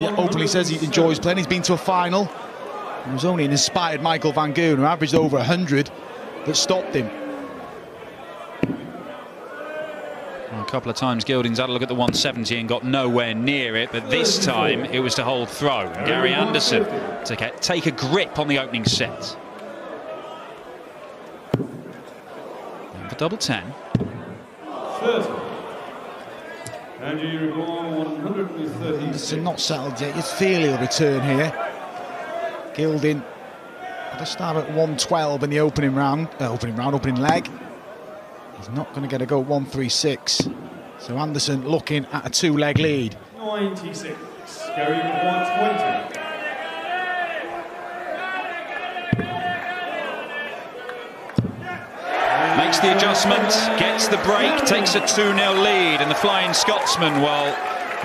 He openly says he enjoys playing. He's been to a final. It was only an inspired Michael Van Gerwen, who averaged over 100, that stopped him. A couple of times Gilding's had a look at the 170 and got nowhere near it, but this time it was to hold throw. Gary Anderson to get, take a grip on the opening set. And for double 10. 30. And you record 130. Anderson not settled yet. You feel he'll return here. Gilding had a start at 112 in the opening round, uh, opening round, opening leg. He's not going to get a go at 136. So Anderson looking at a two-leg lead. 96. Gary record 120. Makes the adjustment, gets the break, takes a 2-0 lead, and the Flying Scotsman, while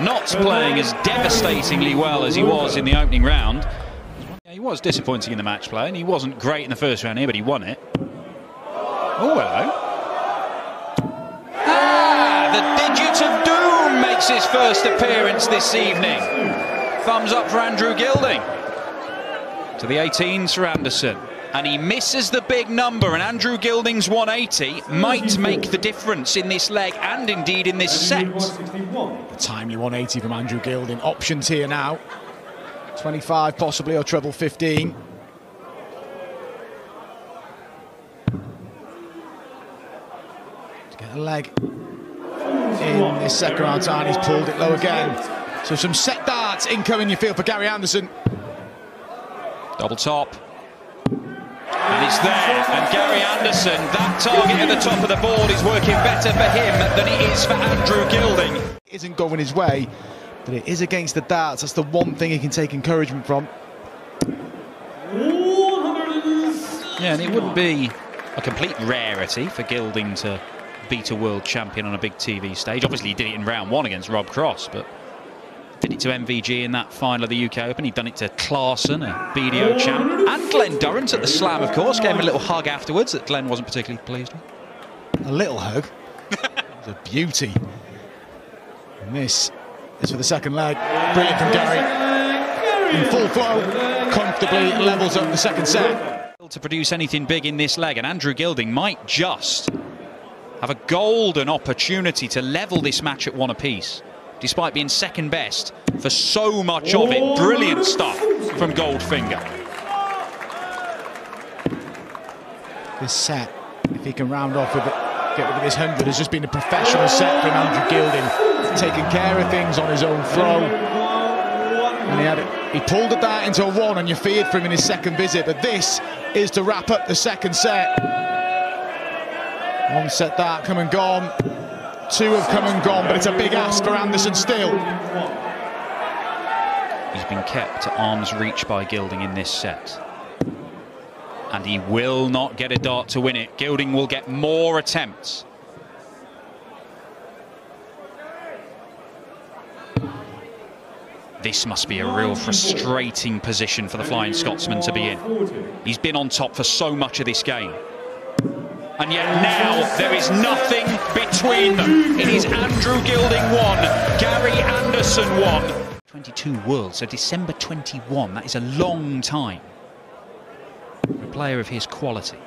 not playing as devastatingly well as he was in the opening round, he was disappointing in the match play, and he wasn't great in the first round here, but he won it. Oh, hello. Ah, the Digit of Doom makes his first appearance this evening. Thumbs up for Andrew Gilding. To the 18s for Anderson. And he misses the big number, and Andrew Gilding's 180 might make the difference in this leg and indeed in this set. 161. A timely 180 from Andrew Gilding. Options here now. 25 possibly or treble 15. To get a leg in this second round time. He's pulled it low again. So some set darts incoming you feel for Gary Anderson. Double top. And it's there. And Gary Anderson, that target at the top of the board is working better for him than it is for Andrew Gilding. Isn't going his way, but it is against the darts. That's the one thing he can take encouragement from. Yeah, and it wouldn't be a complete rarity for Gilding to beat a world champion on a big TV stage. Obviously, he did it in round one against Rob Cross, but did it to MVG in that final of the UK Open. He'd done it to Clarkson, a BDO champ, and Glen Durrant at the Slam, of course. Gave him a little hug afterwards that Glen wasn't particularly pleased with. A little hug. a beauty. And this is for the second leg. Brilliant from Gary. In full flow, comfortably levels up the second set. To produce anything big in this leg, and Andrew Gilding might just have a golden opportunity to level this match at one apiece, despite being second best for so much of it. Brilliant stuff from Goldfinger. This set, if he can round off with it, get rid of this 100, has just been a professional set from Andrew Gilding. Taking care of things on his own throw. And he had it. He pulled it down into a one, and you feared for him in his second visit. But this is to wrap up the second set. One set that come and gone. Two have come and gone, but it's a big ask for Anderson still. He's been kept at arm's reach by Gilding in this set. And he will not get a dart to win it. Gilding will get more attempts. This must be a real frustrating position for the Flying Scotsman to be in. He's been on top for so much of this game. And yet now there is nothing between them. It is Andrew Gilding one, Gary Anderson one. 22 Worlds, so December 21. That is a long time for a player of his quality.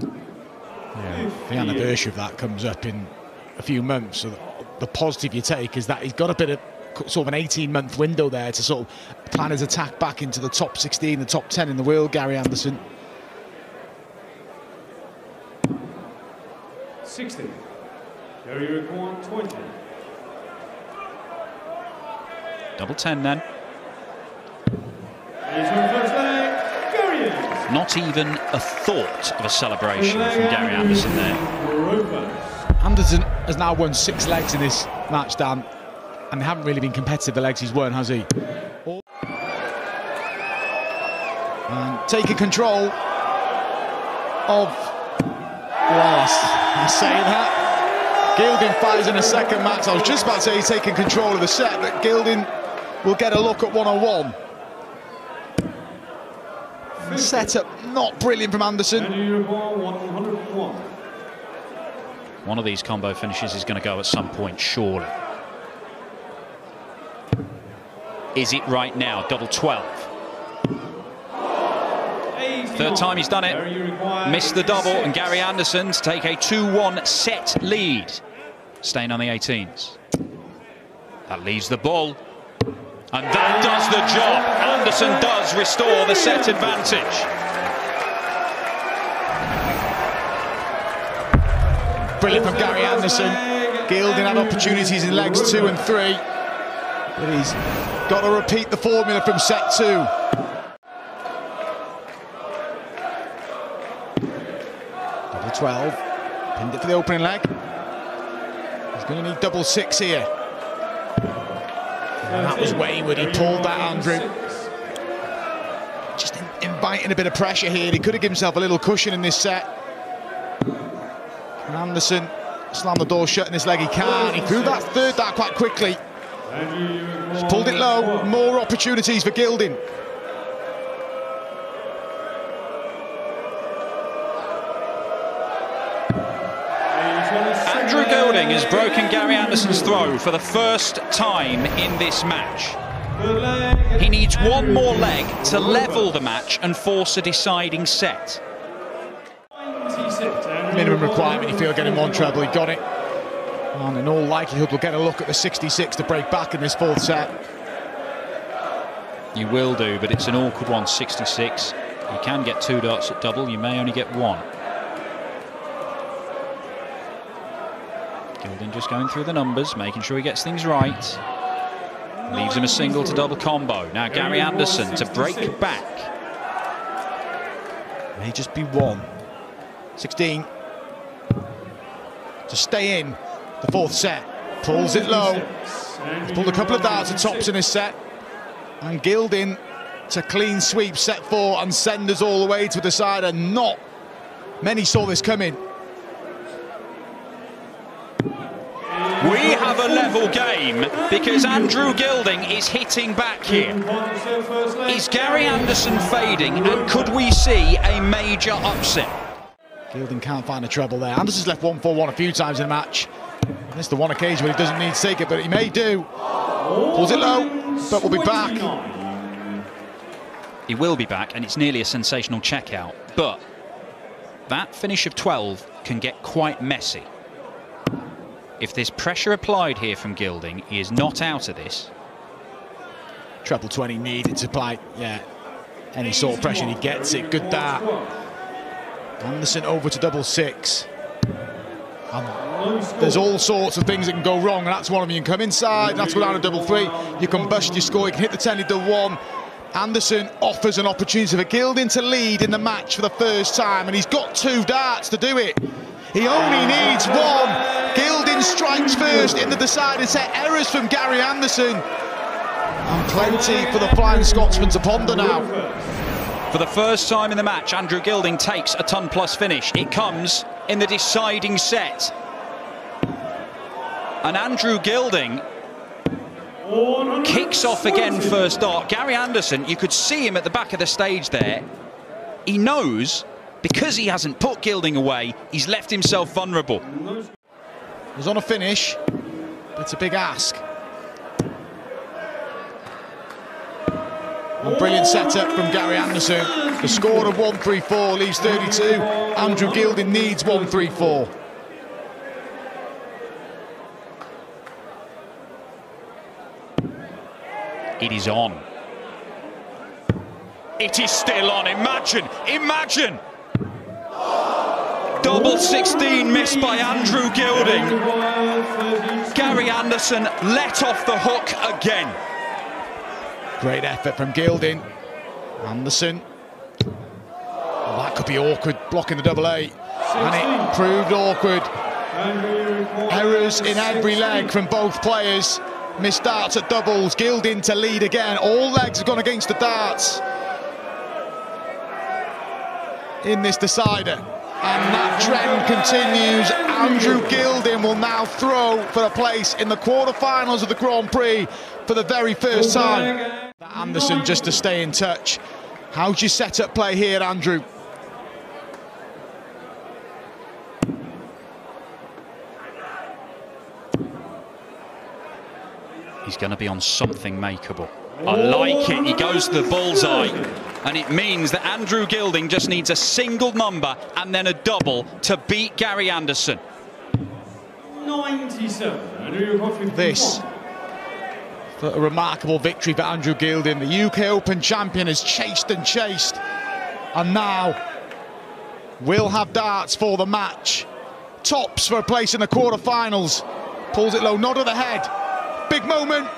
Yeah, The anniversary of that comes up in a few months. So the positive you take is that he's got a bit of sort of an 18 month window there to sort of plan his attack back into the top 16, the top 10 in the world, Gary Anderson. 60. Gary record 20. Double 10 then. Here's your first leg. Not even a thought of a celebration from Gary Anderson there. Anderson has now won six legs in this match, Dan, and they haven't really been competitive, the legs he's won, has he? And taking control of Yes, I say that. Gilding fires in a second match. I was just about to say he's taking control of the set, but Gilding will get a look at 101. The setup not brilliant from Anderson. And you record 101. One of these combo finishes is going to go at some point, surely. is it right now? Double 12. Third time he's done it. Missed the double, and Gary Anderson to take a 2-1 set lead. Staying on the 18s. That leaves the ball. And that does the job. Anderson does restore the set advantage. Brilliant from Gary Anderson. Gilding had opportunities in legs two and three. But he's got to repeat the formula from set two. Double 12. Pinned it for the opening leg. He's going to need double six here. And that was wayward. He pulled that, Andrew. Just in, inviting a bit of pressure here. He could have given himself a little cushion in this set. And Anderson slammed the door shut in his leg. He can't. He threw that third that quite quickly. Pulled it low. More opportunities for Gilding. Anderson's throw for the first time in this match. He needs one more leg to level the match and force a deciding set. Minimum requirement, if you feel, getting one treble. He got it. And in all likelihood, we'll get a look at the 66 to break back in this fourth set. You will do, but it's an awkward one, 66. You can get two darts at double, you may only get one. Gilding just going through the numbers, making sure he gets things right. Leaves him a single to double combo. Now Gary Anderson to break back. May just be one. 16. To stay in the fourth set. Pulls it low. He's pulled a couple of darts at tops in his set. And Gilding to clean sweep set four and send us all the way to the side. And Not many saw this coming. We have a level game because Andrew Gilding is hitting back here. Is Gary Anderson fading and could we see a major upset? Gilding can't find a treble there. Anderson's left 1-4-1 a few times in the match. This is the one occasion where he doesn't need to take it, but he may do. Pulls it low, but we'll be back. He will be back, and it's nearly a sensational checkout. But that finish of 12 can get quite messy. If there's pressure applied here from Gilding, he is not out of this. Treble 20 needed to apply, yeah, any sort of pressure, and he gets it. Good dart. Anderson over to double six. And there's all sorts of things that can go wrong, and that's one of them. You can come inside, that's down to double three. You can bust your score, you can hit the 10, you do one. Anderson offers an opportunity for Gilding to lead in the match for the first time, and he's got two darts to do it. He only needs one. Gilding strikes first in the decided set. Errors from Gary Anderson. And plenty for the Flying Scotsman to ponder now. For the first time in the match, Andrew Gilding takes a ton plus finish. It comes in the deciding set. And Andrew Gilding kicks off again first dart. Gary Anderson, you could see him at the back of the stage there. He knows because he hasn't put Gilding away, he's left himself vulnerable. Was on a finish. but It's a big ask. A brilliant setup from Gary Anderson. The score of 134 leaves 32. Andrew Gilding needs 134. It is on. It is still on. Imagine, imagine. Double 16 missed by Andrew Gilding. Gary Anderson let off the hook again. Great effort from Gilding. Anderson. Oh, that could be awkward, blocking the double eight. And it proved awkward. Errors in every leg from both players. Missed darts at doubles. Gilding to lead again. All legs have gone against the darts in this decider. And that trend continues. Andrew Gilding will now throw for a place in the quarterfinals of the Grand Prix for the very first time. Anderson just to stay in touch. How's your setup play here, Andrew? He's going to be on something makeable. I like it. He goes to the bullseye. And it means that Andrew Gilding just needs a single number and then a double to beat Gary Anderson. 97. Andrew, you've got 51. This a remarkable victory for Andrew Gilding. The UK Open champion has chased and chased. And now will have darts for the match. Tops for a place in the quarterfinals. Pulls it low, nod of the head. Big moment.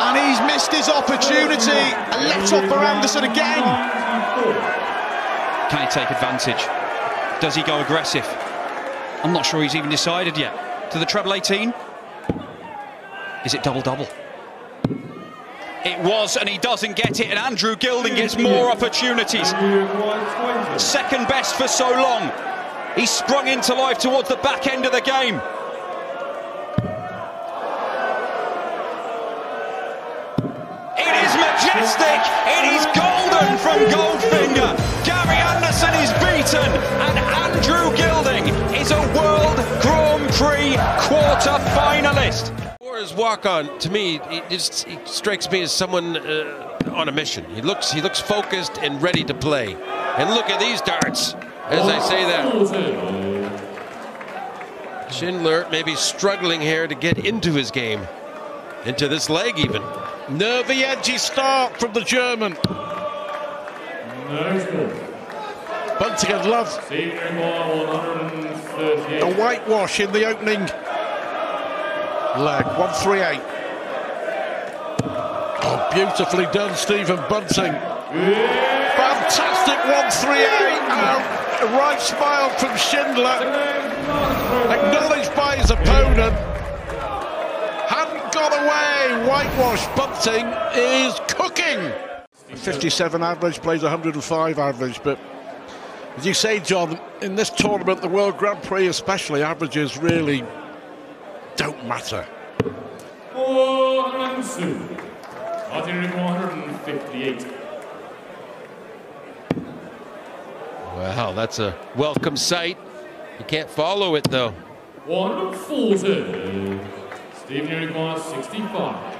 And he's missed his opportunity. A let off for Anderson again. Can he take advantage? Does he go aggressive? I'm not sure he's even decided yet. To the treble 18? Is it double-double? It was, and he doesn't get it, and Andrew Gilding gets more opportunities. Andrew, you've got 20. Second best for so long. He sprung into life towards the back end of the game. It It is golden from Goldfinger. Gary Anderson is beaten, and Andrew Gilding is a World Grand Prix quarter finalist. Or his walk on, to me, he just strikes me as someone uh, on a mission. He looks he looks focused and ready to play. And look at these darts. As I say that, 40. Schindler maybe struggling here to get into his game, into this leg even. Nervy, edgy start from the German. Bunting and Love, Steve Ringwald, 138. a whitewash in the opening leg. 138. Oh, beautifully done, Stephen Bunting. Fantastic 138. Oh, a right smile from Schindler. Acknowledged by his opponent. Hadn't got away. Whitewash Bunting is cooking. 57 average, plays 105 average, but as you say, John, in this tournament, the World Grand Prix especially, averages really don't matter. 402. Martin Ringwald, 158. Wow, that's a welcome sight. You can't follow it though. 140. Steve Ringwald, 65.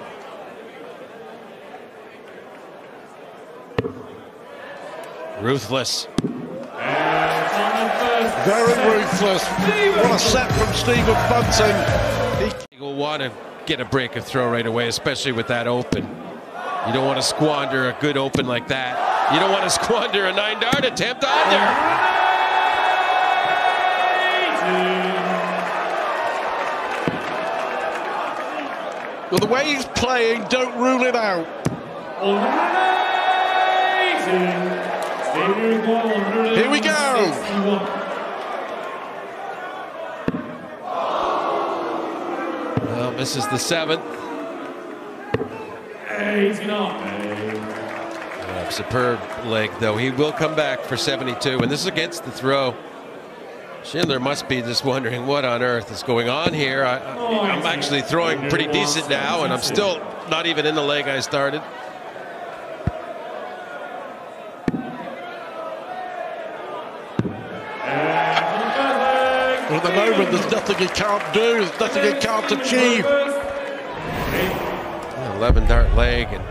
Ruthless. And on the first Very ruthless. What a set from Stephen Bunting. He will want to get a break of throw right away, especially with that open. You don't want to squander a good open like that. You don't want to squander a nine dart attempt either. Well, the way he's playing, don't rule it out. Here we go. Well, misses the seventh. 89. Uh, superb leg, though. He will come back for 72, and this is against the throw. Schindler must be just wondering what on earth is going on here. I, I, I'm actually throwing pretty decent now, and I'm still not even in the leg I started. Well, at the moment, there's nothing he can't do. There's nothing he can't achieve. 11 dart leg, and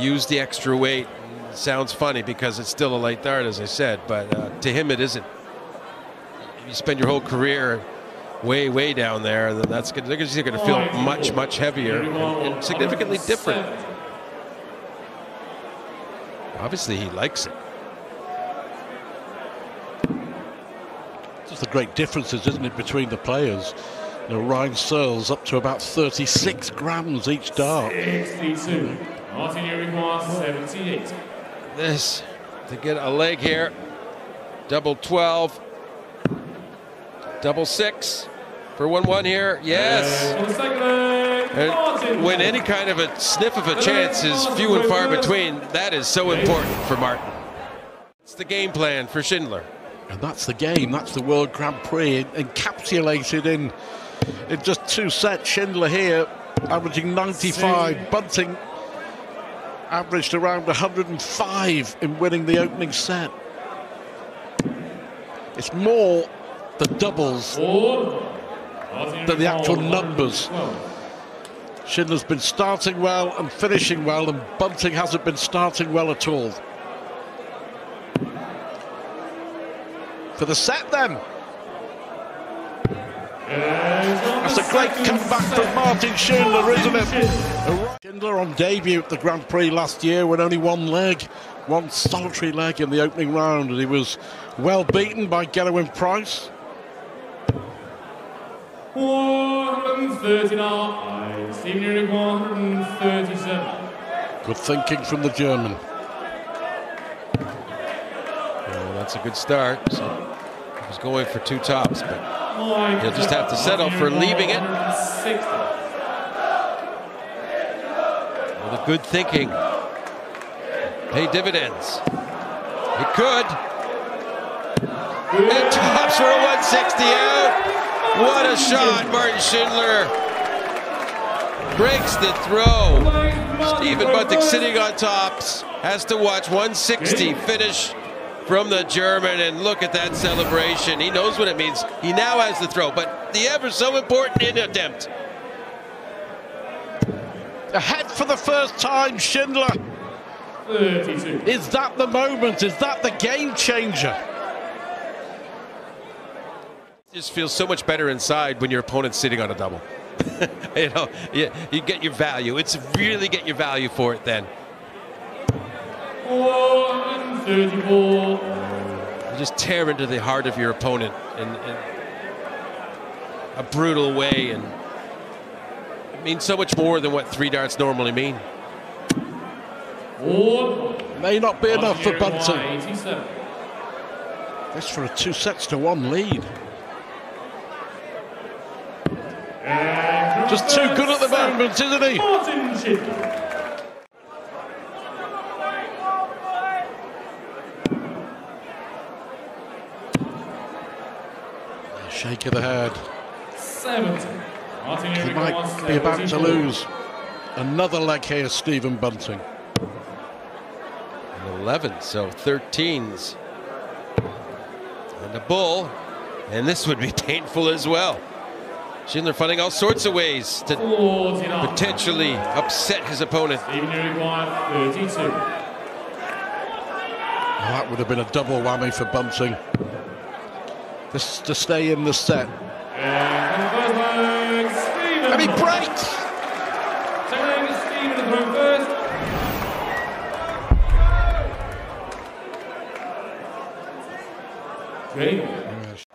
use the extra weight. Sounds funny because it's still a light dart, as I said, but uh, to him it isn't. You spend your whole career way, way down there, then that's gonna, they're going to feel much, much heavier and, and significantly different. Obviously, he likes it. Just the great differences, isn't it, between the players? You know, Ryan Searle's up to about 36 grams each dart. 62. Martin Ringwald, 78. This to get a leg here. Double 12. Double six for 1 1 here. Yes. For the second leg, Martin. And when any kind of a sniff of a chance is few and far between, that is so important for Martin. It's the game plan for Schindler. And that's the game. That's the World Grand Prix encapsulated in in just two sets. Schindler here averaging 95. Bunting averaged around 105 in winning the opening set. It's more the doubles than the actual numbers. Schindler's been starting well and finishing well, and Bunting hasn't been starting well at all. For the set, then. That's a great comeback from Martin Schindler, isn't it? Schindler on debut at the Grand Prix last year with only one leg, one solitary leg in the opening round, and he was well beaten by Gerwyn Price. 139. Stephen Urich 137. Good thinking from the German. Well, that's a good start. So he was going for two tops, but He'll just have to settle for leaving it. with a good thinking. Pay dividends. He could. And tops for a 160 out. What a shot, Martin Schindler. Breaks the throw. Stephen Bunting sitting on tops. Has to watch 160 finish from the German, and look at that celebration. He knows what it means. He now has the throw, but the ever so important in attempt. Ahead for the first time, Schindler. 32. Is that the moment? Is that the game changer? just feels so much better inside when your opponent's sitting on a double. you know, you, you get your value. It's really get your value for it then. 134. You just tear into the heart of your opponent in, in a brutal way, and it means so much more than what three darts normally mean. May not be enough for Bunting. 87. This for a two sets to one lead. Just too good at the moment, isn't he? Shake of the head. 70. He might be about to lose. Another leg here, Stephen Bunting. 11, so 13s. And a bull, and this would be painful as well. Schindler finding all sorts of ways to potentially upset his opponent. Stephen Urich 132. Well, that would have been a double whammy for Bunting. This is to stay in the set. And from the first leg, Stephen. And he breaks! Second leg, Stephen is going first. Great.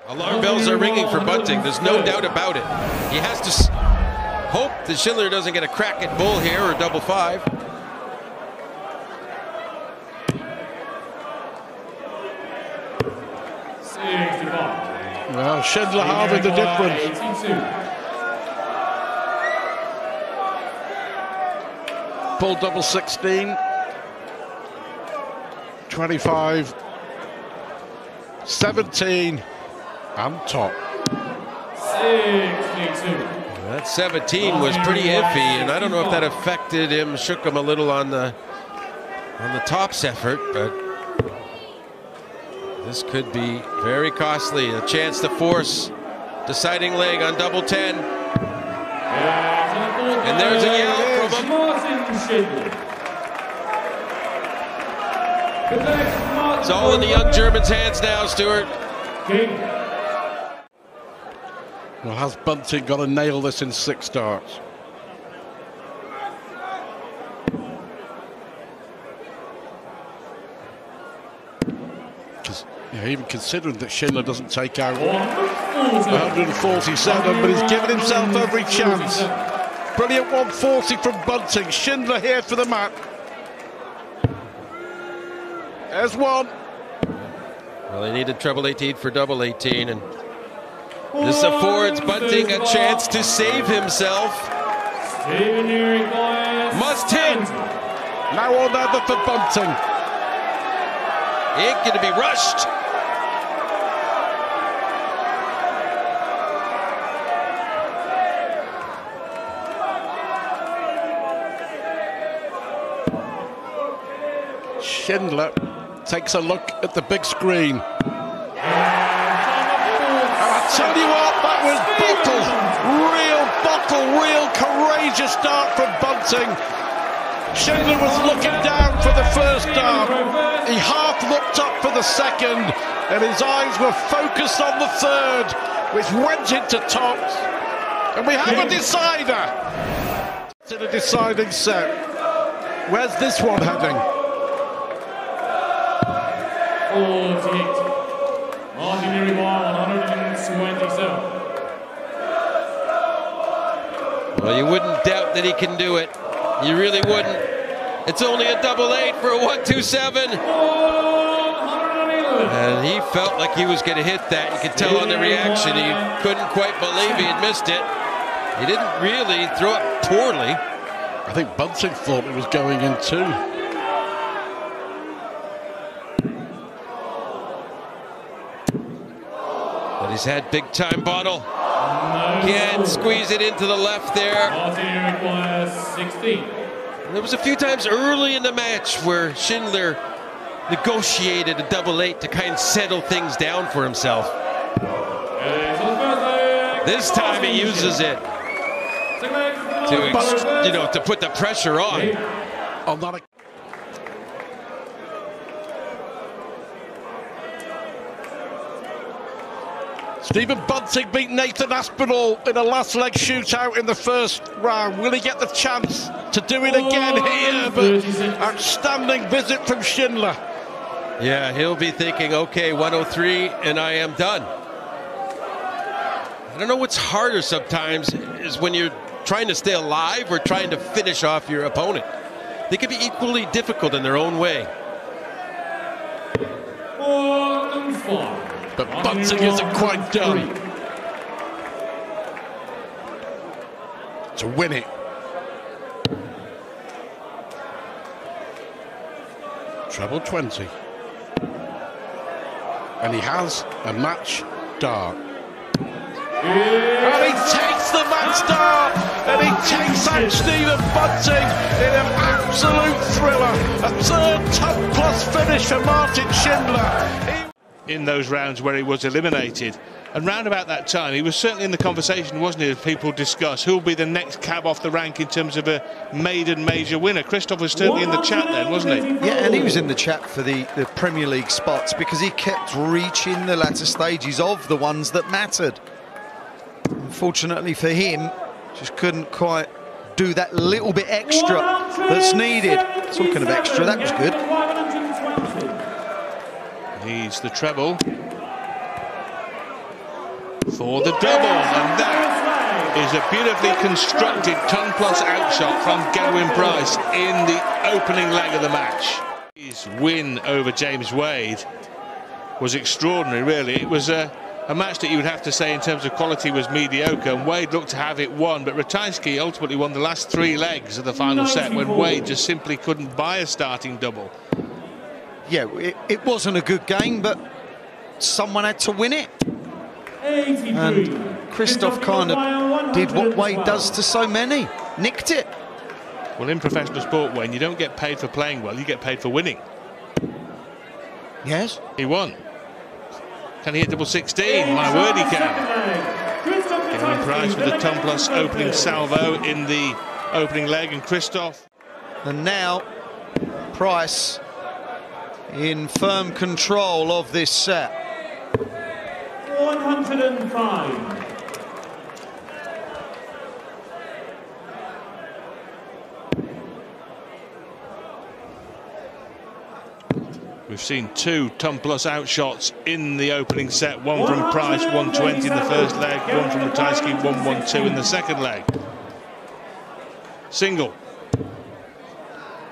Alarm bells are ringing for Bunting. There's no doubt about it. He has to s- hope that Schindler doesn't get a crack at bull here or double five. Well, Schindler halving the difference. Eighty-two. Bull double 16. 25. 17. And top. Sixty-two. That 17 was pretty iffy, and I don't know if that affected him, shook him a little on the on the tops effort, but this could be very costly. A chance to force deciding leg on double 10. And there's a yell from him. It's all in the young German's hands now, Stuart. Well, has Bunting got to nail this in six starts? You know, even considering that Schindler doesn't take out 147, but he's given himself every chance. Brilliant 140 from Bunting. Schindler here for the mat. There's one. Well, he needed treble 18 for double 18, and this affords Bunting a chance to save himself. Stephen Urich by Must hit. 70. Now or never for Bunting. He ain't going to be rushed. Schindler takes a look at the big screen. And I tell you what, that was bottled. Real bottle. Real courageous start from Bunting. Schindler was looking down for the first arm. He half looked up for the second, and his eyes were focused on the third, which went into tops. And we have a decider. To the deciding set. Where's this one heading? 48. Martin Uruguay 127. Well, you wouldn't doubt that he can do it. You really wouldn't. It's only a double eight for a one-two-seven. And he felt like he was going to hit that. You could tell on the reaction. He couldn't quite believe he had missed it. He didn't really throw it poorly. I think Bunting thought it was going in too. He's had big time bottle. Can't squeeze it into the left there. Martin Uruguay 16. There was a few times early in the match where Schindler negotiated a double eight to kind of settle things down for himself. So the first leg. This time he uses it to, you know, to put the pressure on. Stephen Bunting beat Nathan Aspinall in a last leg shootout in the first round. Will he get the chance to do it again oh, here? But outstanding visit from Schindler. Yeah, he'll be thinking, okay, 103, and I am done. I don't know what's harder sometimes is when you're trying to stay alive or trying to finish off your opponent. They can be equally difficult in their own way. Four and five. But Bunting isn't quite done. To win it. Treble 20. And he has a match dart. And he takes the match dart! And he takes out Stephen Bunting in an absolute thriller. A third top plus finish for Martin Schindler. He in those rounds where he was eliminated. And round about that time, he was certainly in the conversation, wasn't he, as people discuss who'll be the next cab off the rank in terms of a maiden major winner. Krzysztof was certainly in the chat then, wasn't he? Yeah, and he was in the chat for the, the Premier League spots because he kept reaching the latter stages of the ones that mattered. Unfortunately for him, just couldn't quite do that little bit extra that's needed. Talking of extra, that was good. He's the treble for the double, and that is a beautifully constructed ton plus outshot from Gerwyn Price in the opening leg of the match. His win over James Wade was extraordinary, really. It was a, a match that you would have to say in terms of quality was mediocre, and Wade looked to have it won, but Ratajski ultimately won the last three legs of the final set when Wade just simply couldn't buy a starting double. Yeah, it, it wasn't a good game, but someone had to win it. And Krzysztof kind of did what Wade does to so many, nicked it. Well, in professional sport, Wayne, you don't get paid for playing well, you get paid for winning. Yes. He won. Can he hit double 16? My word, he can. Gerwyn Price with the ton plus opening salvo in the opening leg, and Krzysztof And now Price in firm control of this set. 105. We've seen two ton plus outshots in the opening set. One from Price, 120 in the first leg. One from Ratajski, 112 in the second leg. Single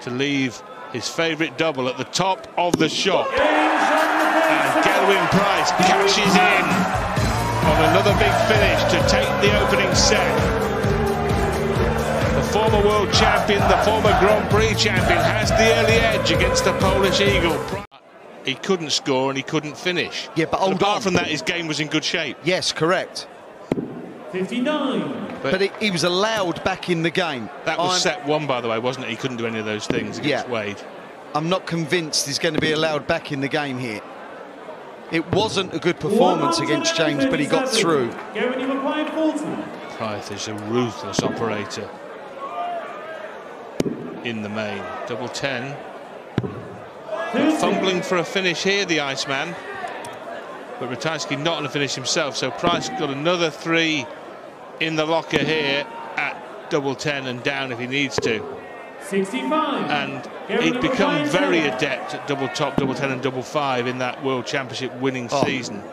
to leave his favourite double at the top of the shop. And Gerwyn Price cashes in on another big finish to take the opening set. The former world champion, the former Grand Prix champion, has the early edge against the Polish Eagle. He couldn't score and he couldn't finish. Yeah, but apart on. from that, his game was in good shape. Yes, correct. 59. But, he, he was allowed back in the game. That was I'm, set one, by the way, wasn't it? He couldn't do any of those things against Yeah. Wade. I'm not convinced he's going to be allowed back in the game here. It wasn't a good performance against James, but he got through. Gerwyn, you required 40. Price is a ruthless operator in the main. Double 10. Fumbling for a finish here, the Iceman. But Ratajski not on a finish himself, so Price got another three in the locker here at double 10 and down if he needs to. 65. And he'd become very adept at double top, double 10 and double 5 in that World Championship winning Oh. season.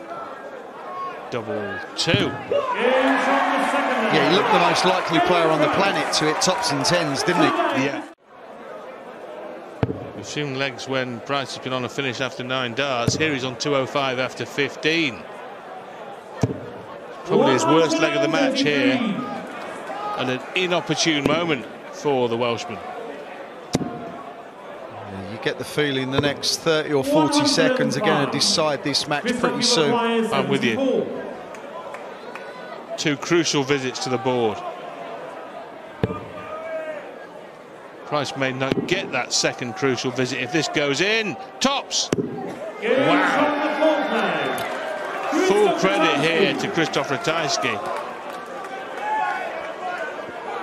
Double 2. Games on the second round. Yeah, he looked the most likely player on the planet to hit tops and tens, didn't he? Yeah. We've seen legs when Price has been on a finish after nine darts. Here he's on 205 after 15. Probably his worst leg of the match here. And an inopportune moment for the Welshman. Yeah, You get the feeling the next 30 or 40 seconds are going to decide this match pretty soon. I'm with you. Two crucial visits to the board. Price may not get that second crucial visit if this goes in. Tops! Wow. Full credit here to Krzysztof Ratajski.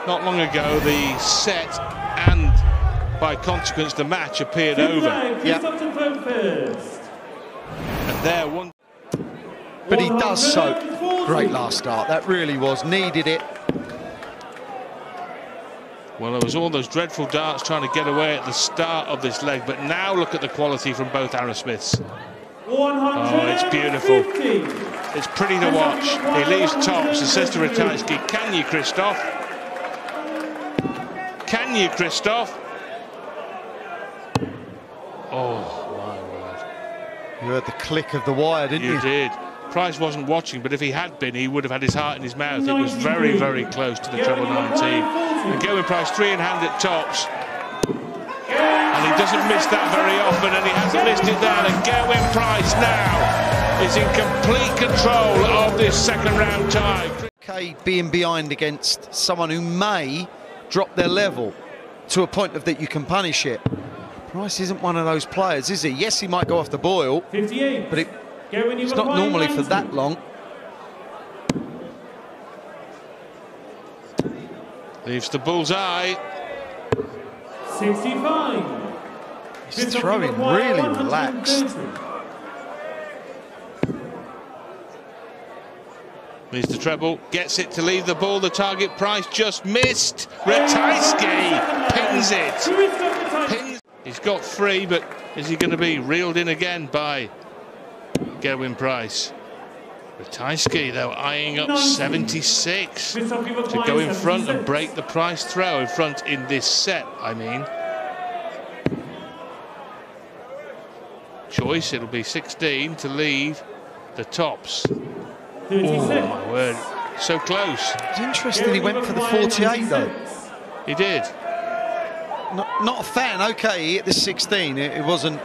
Not long ago, the set and by consequence the match appeared over. Yeah. And there, one. But he does so. Great last start. That really was. Needed it. Well, there was all those dreadful darts trying to get away at the start of this leg, but now look at the quality from both Aerosmiths. Oh, it's beautiful. It's pretty to watch. He leaves tops and says to Ratajski, can you, Krzysztof? Can you, Krzysztof? Oh, my word. You heard the click of the wire, didn't you? You did. Price wasn't watching, but if he had been, he would have had his heart in his mouth. It was very, very close to the treble 19. And Gerwyn Price three in hand at tops. And he doesn't miss that very often, and he hasn't missed it there. And Gerwyn Price now is in complete control of this second round tie. Okay, being behind against someone who may drop their level to a point of that you can punish it. Price isn't one of those players, is he? Yes, he might go off the boil, 58. but it, it's not require normally for that long. Leaves the bullseye. 65. He's throwing really relaxed. Leaves the treble, gets it to leave the ball. The target price just missed. Ratajski pins it. Pins. He's got three, but is he going to be reeled in again by Gerwyn Price? Ratajski, though, eyeing up 76 to go in front and break the price throw in front in this set, I mean. Choice, it'll be 16 to leave the tops. Oh, my word. So close. It's interesting he went for the 48 though. He did. Not, not a fan, okay, he hit the 16. It, it wasn't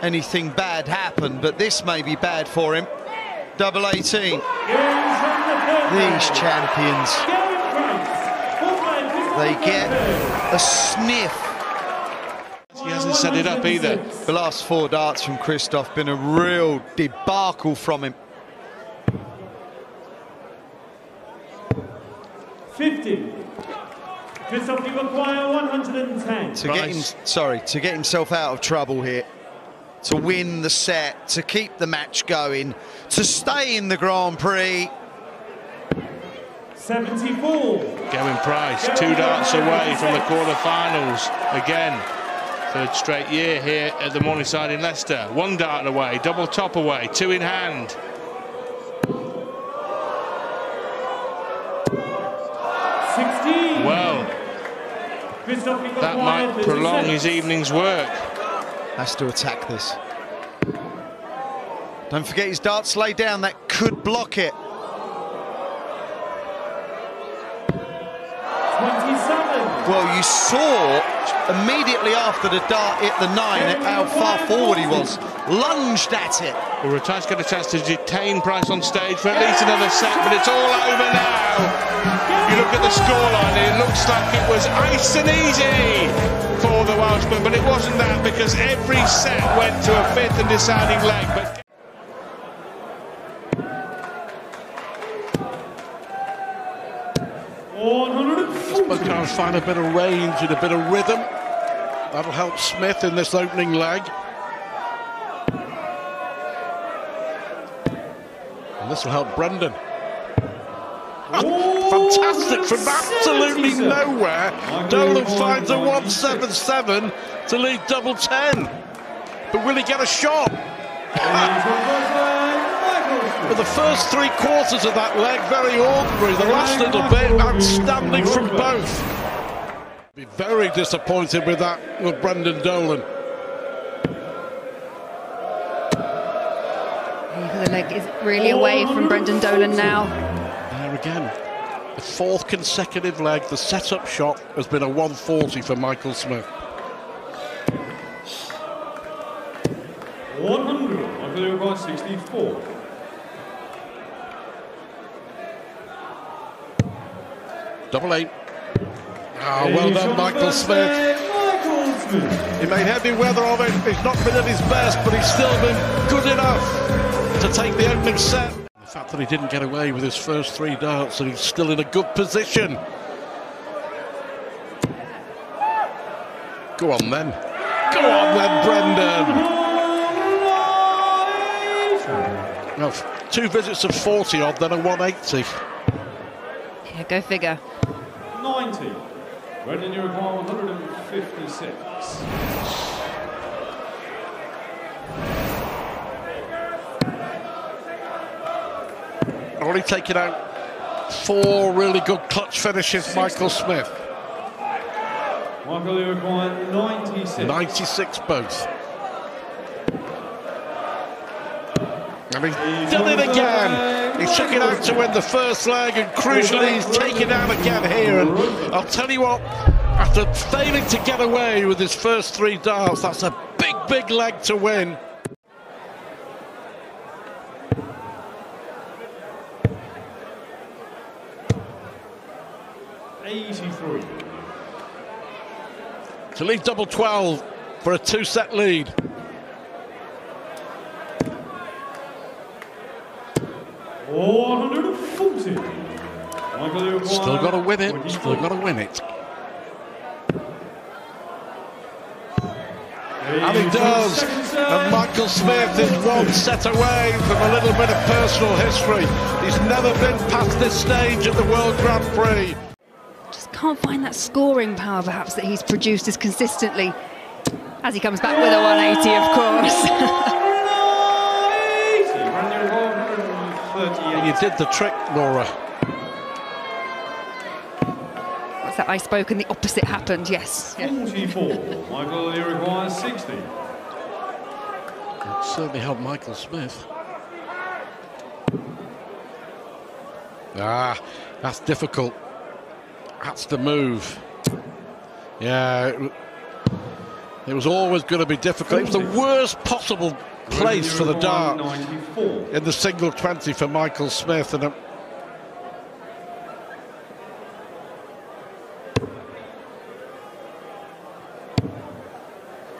anything bad happened, but this may be bad for him. Double 18. These champions, they get a sniff. He hasn't set it up either. The last four darts from Krzysztof been a real debacle from him. 50. Krzysztof, you require 110. To get him, sorry, to get himself out of trouble here, to win the set, to keep the match going, to stay in the Grand Prix. 74. Gerwyn Price, two darts away from the quarter-finals again. Third straight year here at the Morningside in Leicester. One dart away, double top away, two in hand. Well, that might prolong his evening's work. Has to attack this. Don't forget his darts lay down, that could block it. Well, you saw immediately after the dart hit the nine how far forward he was. Lunged at it. Well, Rataj's got a chance to detain Price on stage for at least another set, but it's all over now. You look at the scoreline, it looks like it was ice and easy for the Welshman, but it wasn't that because every set went to a fifth and deciding leg. But find a bit of range and a bit of rhythm. That'll help Smith in this opening leg. And this will help Brendan. Fantastic from absolutely nowhere. Dolan finds a 177 to lead double 10. But will he get a shot? But the first three quarters of that leg, very ordinary. The last little bit, outstanding from both. Be very disappointed with that with Brendan Dolan. The leg is really away from Brendan Dolan now. There again. The fourth consecutive leg, the setup shot has been a 140 for Michael Smith. 100. I believe by 64. Double eight. Ah, well done, Michael Smith. Michael Smith. He made heavy weather of it. He's not been at his best, but he's still been good enough to take the opening set. The fact that he didn't get away with his first three darts and he's still in a good position. Go on then. Go on then, Brendan. Well, two visits of 40 odd, then a 180. Yeah, go figure. 90. Brendan, you require 156. Already taken out four really good clutch finishes, Michael Smith. Michael, you require 96. 96 both. And he's done it again. He took it out to win the first leg, and crucially, he's taken out again here. And I'll tell you what, after failing to get away with his first three darts, that's a big, big leg to win. Eighty-three. To lead double 12 for a two set lead. One hundred and forty. Michael, you require Still got to win it. Still got to win it. And he does. And Michael Smith is one set away from a little bit of personal history. He's never been past this stage at the World Grand Prix. Just can't find that scoring power, perhaps, that he's produced as consistently as he comes back with a 180, of course. require 138. You did the trick, Laura. What's that? I spoke and the opposite happened. Yes. Yeah. 44. Michael, you require 60. It certainly helped Michael Smith. Ah, that's difficult. That's the move. Yeah, it, it was always going to be difficult. It was the worst possible place for the dart in the single 20 for Michael Smith. And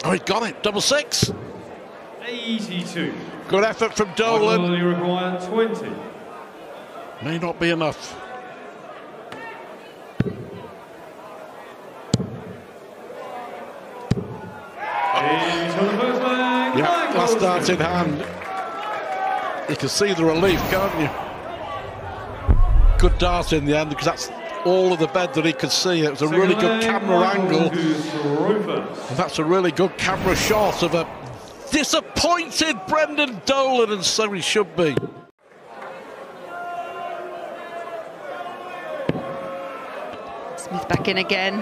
Oh, he got it. Double six. 82. Good effort from Dolan. Michael, require 20. May not be enough. Eight on the first leg. Yeah, Michael last dart Smith. in hand. You can see the relief, can't you? Good dart in the end because that's all of the bed that he could see. It was a really good camera Michael angle. to throw first. And that's a really good camera shot of a disappointed Brendan Dolan, and so he should be. Smith back in again.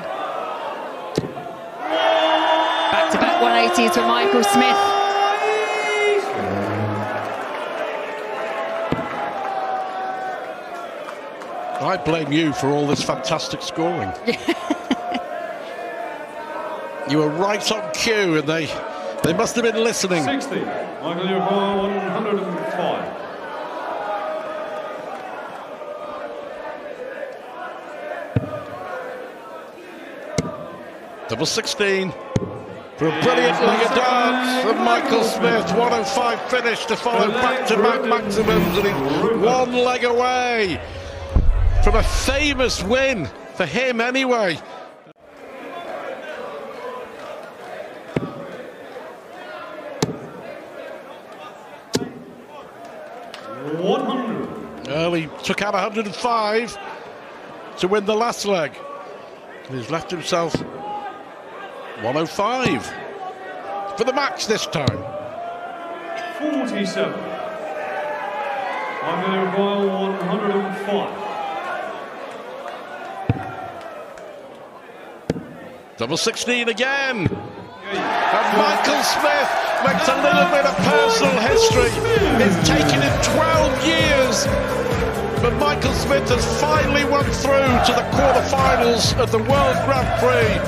Back to back 180s for Michael Smith. I blame you for all this fantastic scoring. you were right on cue, and they they must have been listening. 60. Michael, you require 105. Double 16 for a brilliant leg of dance from Michael Smith. 105 finish to follow back-to-back maximums, and he's one leg away from a famous win for him anyway. He took out 105 to win the last leg. And he's left himself 105 for the match this time. 47. I'm going to dial 105. Double 16 again. And Michael Smith makes a little bit of personal history. It's taken him 12 years. But Michael Smith has finally won through to the quarterfinals of the World Grand Prix.